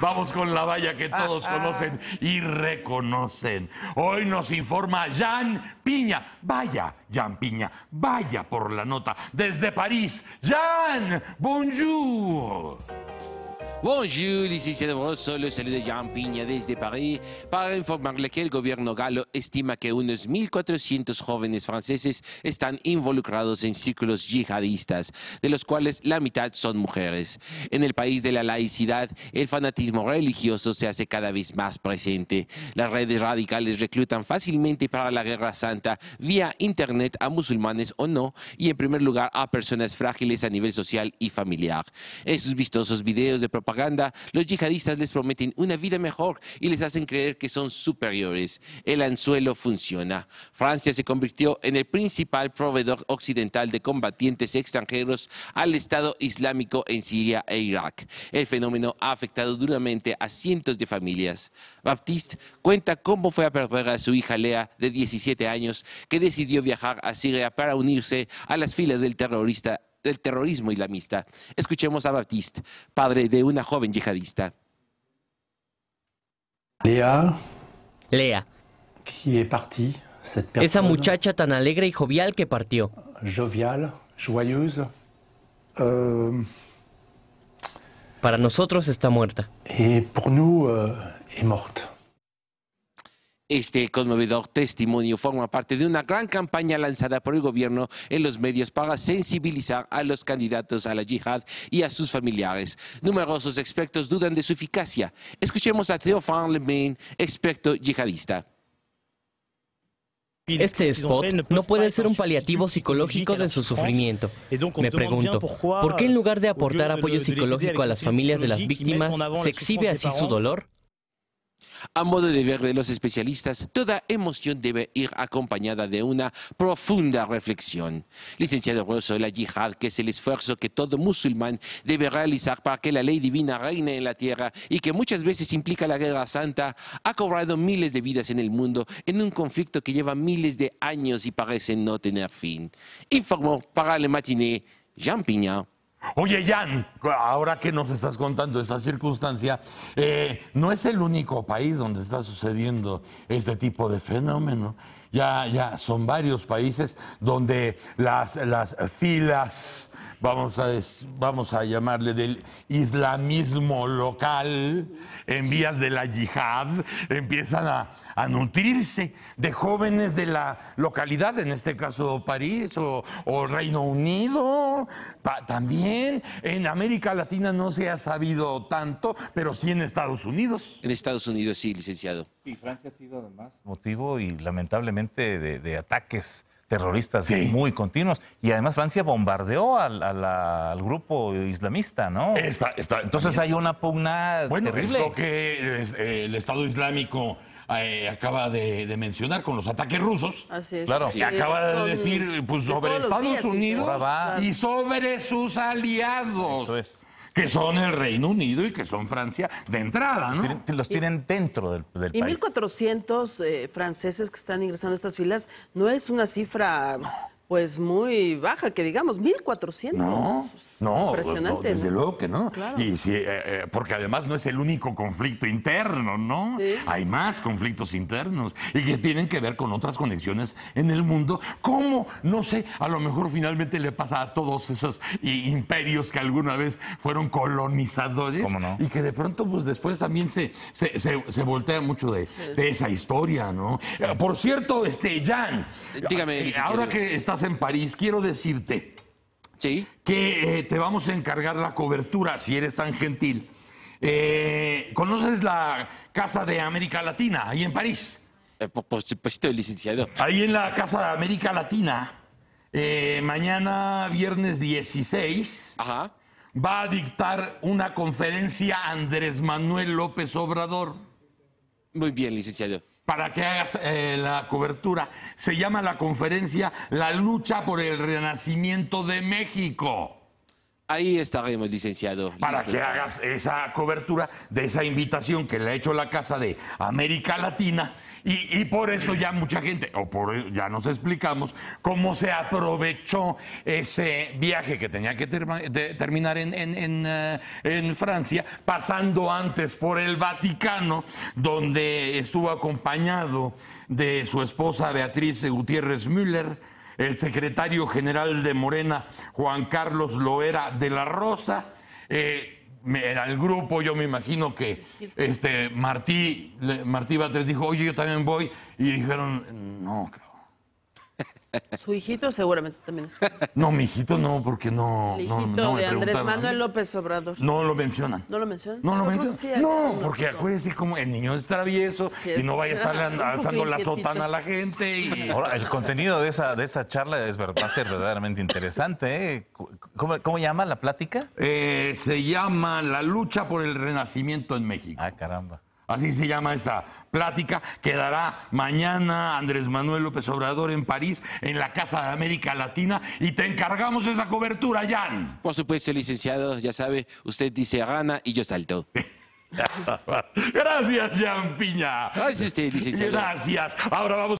Vamos con la valla que todos conocen y reconocen. Hoy nos informa Jan Piña. Vaya, Jan Piña, vaya por la nota desde París. Jan, bonjour. Bonjour, licenciado Rosso, le saluda Jean Piña desde París para informarle que el gobierno galo estima que unos 1.400 jóvenes franceses están involucrados en círculos yihadistas, de los cuales la mitad son mujeres. En el país de la laicidad, el fanatismo religioso se hace cada vez más presente. Las redes radicales reclutan fácilmente para la guerra santa vía internet a musulmanes o no, y en primer lugar a personas frágiles a nivel social y familiar. Estos vistosos videos de propaganda los yihadistas les prometen una vida mejor y les hacen creer que son superiores. El anzuelo funciona. Francia se convirtió en el principal proveedor occidental de combatientes extranjeros al Estado Islámico en Siria e Irak. El fenómeno ha afectado duramente a cientos de familias. Baptiste cuenta cómo fue a perder a su hija Lea, de 17 años, que decidió viajar a Siria para unirse a las filas del terrorista del terrorismo islamista. Escuchemos a Baptiste, padre de una joven yihadista. Lea, qui est partie, cette personne esa muchacha tan alegre y jovial que partió. joviale, joyeuse, euh, Para nosotros está muerta. et pour nous euh, est morte. Este conmovedor testimonio forma parte de una gran campaña lanzada por el gobierno en los medios para sensibilizar a los candidatos a la yihad y a sus familiares. Numerosos expertos dudan de su eficacia. Escuchemos a Théophane Lemaine, experto yihadista. Este spot no puede ser un paliativo psicológico de su sufrimiento. Me pregunto, ¿por qué en lugar de aportar apoyo psicológico a las familias de las víctimas, se exhibe así su dolor? A modo de ver de los especialistas, toda emoción debe ir acompañada de una profunda reflexión. Licenciado Rosso, la yihad, que es el esfuerzo que todo musulmán debe realizar para que la ley divina reine en la tierra y que muchas veces implica la guerra santa, ha cobrado miles de vidas en el mundo en un conflicto que lleva miles de años y parece no tener fin. Informó para Le Matiné, Jean Piña. Oye, Jan, ahora que nos estás contando esta circunstancia, eh, no es el único país donde está sucediendo este tipo de fenómeno. Ya, ya son varios países donde las, las filas, vamos a, des- vamos a llamarle del islamismo local, en vías de la yihad, empiezan a, a nutrirse de jóvenes de la localidad, en este caso París o, o Reino Unido. Ta- también en América Latina no se ha sabido tanto, pero sí en Estados Unidos. En Estados Unidos, sí, licenciado. Y Francia ha sido además motivo y lamentablemente de, de ataques terroristas Sí. muy continuos. Y además Francia bombardeó al, a la- al grupo islamista, ¿no? Esta- esta- Entonces hay una pugna Bueno, es terrible. lo que eh, el Estado Islámico eh, acaba de, de mencionar con los ataques rusos. Así es. Claro. Y Sí, acaba de decir pues, de sobre Estados días, Unidos y sobre sus aliados, Eso es. Que son el Reino Unido y que son Francia de entrada, ¿no? Tienen- los tienen dentro del, del Y país. 1.400 eh, franceses que están ingresando a estas filas no es una cifra pues muy baja, que digamos, 1.400. No, no, Impresionante. no, desde ¿no? luego que no. Claro. Y sí, eh, eh, porque además no es el único conflicto interno, ¿no? Sí. Hay más conflictos internos y que tienen que ver con otras conexiones en el mundo. ¿Cómo? No sé, a lo mejor finalmente le pasa a todos esos imperios que alguna vez fueron colonizadores ¿Cómo no? y que de pronto, pues después también se, se, se- se voltea mucho de, de esa historia, ¿no? Eh, por cierto, este, Jan, Dígame, ahora que estás en París, quiero decirte Sí. que eh, te vamos a encargar la cobertura, si eres tan gentil. Eh, ¿Conoces la Casa de América Latina, ahí en París? Eh, por, supuesto, licenciado. Ahí en la Casa de América Latina, eh, mañana viernes 16, Ajá. va a dictar una conferencia Andrés Manuel López Obrador Muy bien, licenciado. Para que hagas eh, la cobertura. Se llama la conferencia La lucha por el renacimiento de México. Ahí estaremos, licenciado. Para que hagas esa cobertura de esa invitación que le ha hecho la Casa de América Latina. Y, por eso ya mucha gente, o por ya nos explicamos cómo se aprovechó ese viaje que tenía que terminar en, en, eh, en, Francia, pasando antes por el Vaticano, donde estuvo acompañado de su esposa Beatriz Gutiérrez Müller el secretario general de Morena, Juan Carlos Loera de la Rosa. Eh, el grupo, yo me imagino que este Martí, Martí Batres dijo, oye, yo también voy, y dijeron, no, cabrón. Su hijito seguramente también está. No, mi hijito no, porque no. El hijito de Andrés Manuel López Obrador. No lo mencionan. ¿No lo mencionan? No lo mencionan. no, porque acuérdese como el niño es travieso y no vaya a estar alzando la sotana a la gente. Y... Ahora, el contenido de esa, de esa charla es, va a ser verdaderamente interesante. ¿eh? ¿Cómo, ¿Cómo, llama la plática? Eh, se llama La lucha por el renacimiento en México. Ah, caramba. Así se llama esta plática. Quedará mañana Andrés Manuel López Obrador en París, en la Casa de América Latina, y te encargamos esa cobertura, Jan. Por supuesto, licenciado, ya sabe, usted dice gana y yo salto. Gracias, Jan Piña. Gracias, usted, licenciado. Gracias. Ahora vamos.